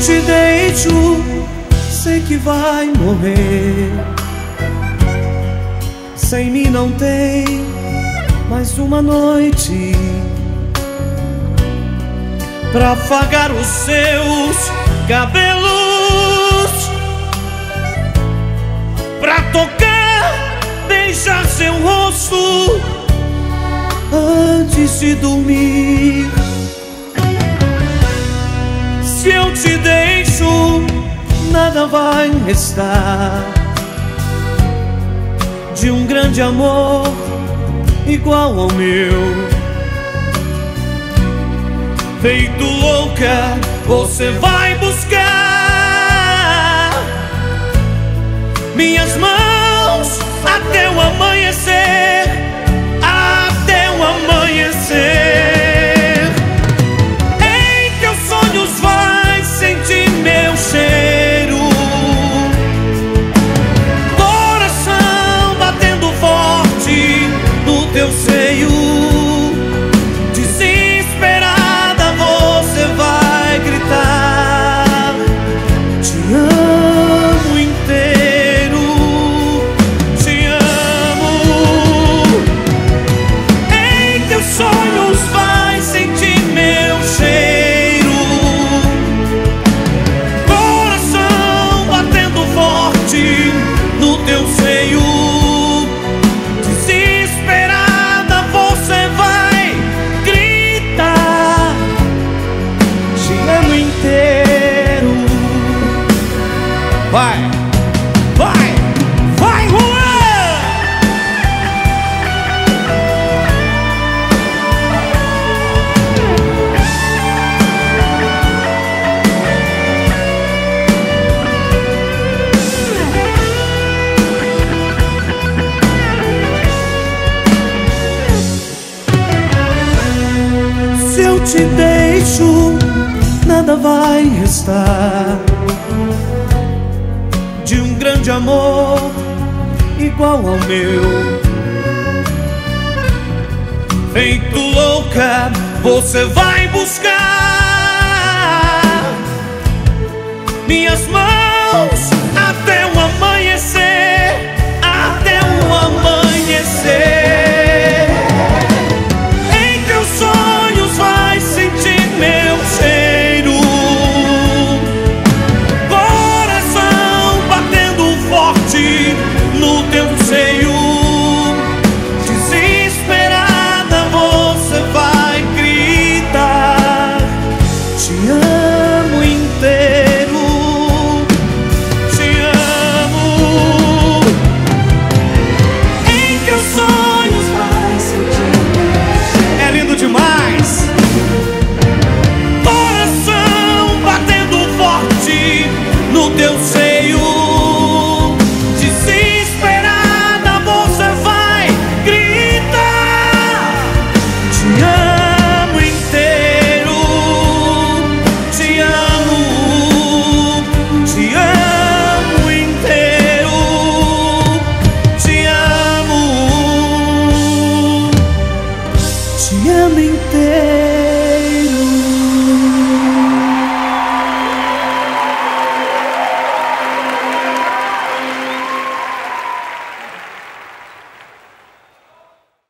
te deixo, sei que vai morrer. Sem mim não tem mais uma noite pra afagar os seus cabelos, pra tocar, beijar seu rosto antes de dormir. Te deixo, nada vai restar de um grande amor igual ao meu. Feito louca, você vai buscar minhas mãos até o amanhecer, até o amanhecer. you. Te deixo, nada vai restar de um grande amor igual ao meu. Feito louca, você vai buscar te amo inteiro.